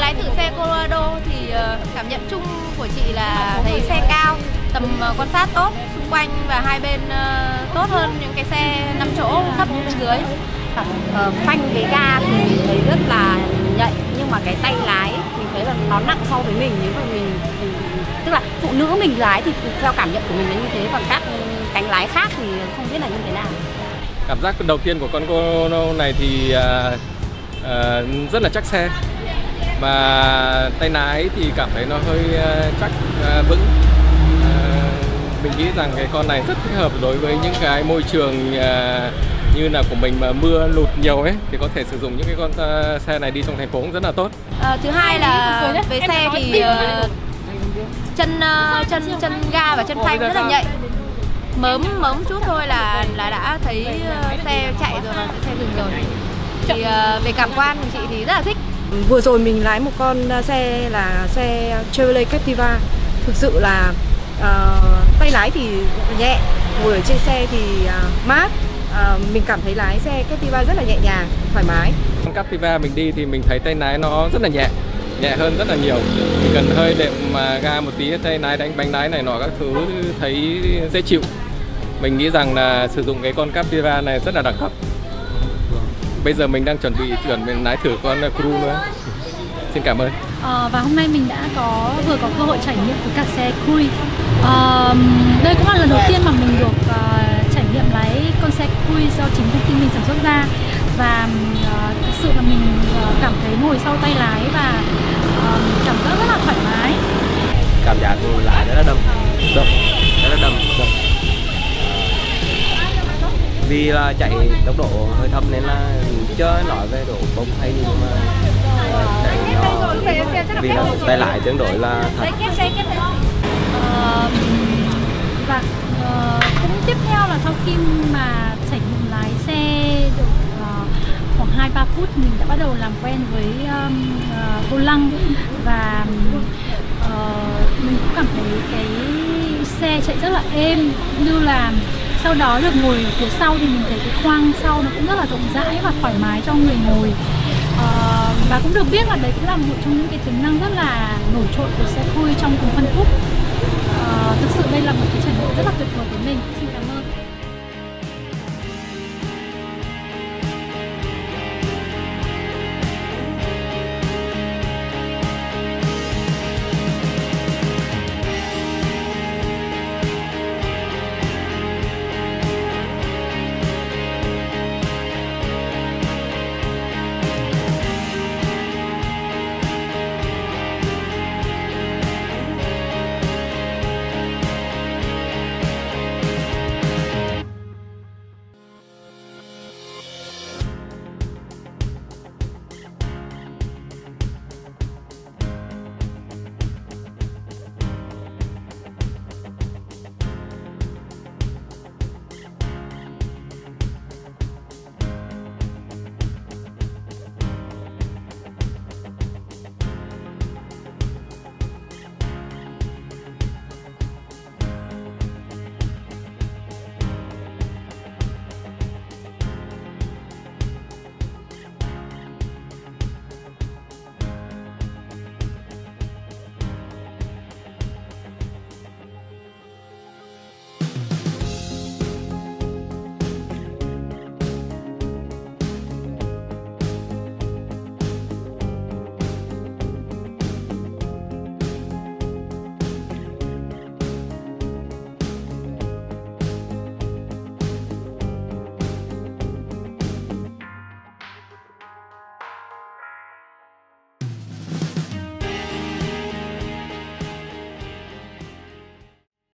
lái thử xe Colorado thì ờ, cảm nhận chung của chị là thấy xe cao, tầm ờ, quan sát tốt xung quanh và hai bên ờ, tốt hơn những cái xe 5 chỗ thấp bên dưới. Ờ, phanh cái ga thì mình thấy rất là nhạy nhưng mà cái tay lái mình thấy là nó nặng so với mình. Nếu mà mình, mình tức là phụ nữ mình lái thì theo cảm nhận của mình là như thế còn các cánh lái khác thì không biết là như thế nào. Cảm giác đầu tiên của con cô này thì uh, uh, rất là chắc xe và tay lái thì cảm thấy nó hơi à, chắc à, vững. À, mình nghĩ rằng cái con này rất thích hợp đối với những cái môi trường à, như là của mình mà mưa lụt nhiều ấy thì có thể sử dụng những cái con à, xe này đi trong thành phố cũng rất là tốt. Ờ, thứ hai là về xe thì ờ, chân ờ, chân chân ga và chân phanh rất là nhạy. Mớm mớm chút thôi là là đã thấy ờ, xe chạy rồi và xe dừng rồi. Thì ờ, về cảm quan của chị thì rất là thích. Vừa rồi mình lái một con à, xe là xe Chevrolet Captiva. Thực sự là uh, tay lái thì nhẹ, ngồi ở trên xe thì uh, mát. Uh, Mình cảm thấy lái xe Captiva rất là nhẹ nhàng, thoải mái. Con Captiva mình đi thì mình thấy tay lái nó rất là nhẹ nhẹ hơn rất là nhiều. Chỉ cần hơi đệm mà ga một tí tay lái đánh bánh lái này nọ các thứ thấy dễ chịu. Mình nghĩ rằng là sử dụng cái con Captiva này rất là đẳng cấp bây giờ mình đang chuẩn bị chuẩn bị lái thử con Cruise nữa xin cảm ơn Ờ, và hôm nay mình đã có vừa có cơ hội trải nghiệm với cả xe cruise. Ờ, đây cũng là lần đầu tiên mà mình được ờ, trải nghiệm lái con xe cruise do chính công ty mình sản xuất ra và ờ, thực sự là mình ờ, cảm thấy ngồi sau tay lái và ờ, cảm giác rất là thoải mái. cảm giác lái rất là đầm vì là chạy tốc độ hơi thấp nên là chưa nói về độ bông hay gì nhưng mà chạy nó vì là tay lái tương đối là thật ờ, và vâng, ờ, cũng tiếp theo là sau khi mà trải nghiệm lái xe được ờ, khoảng 2 3 phút mình đã bắt đầu làm quen với um, vô lăng. Và mình cũng cảm thấy cái xe chạy rất là êm như là sau đó được ngồi ở phía sau thì mình thấy cái khoang sau nó cũng rất là rộng rãi và thoải mái cho người ngồi. À, và cũng được biết là đấy cũng là một trong những cái tính năng rất là nổi trội của xe cruise trong cùng phân khúc. À, thực sự đây là một cái trải nghiệm rất là tuyệt vời với mình. xin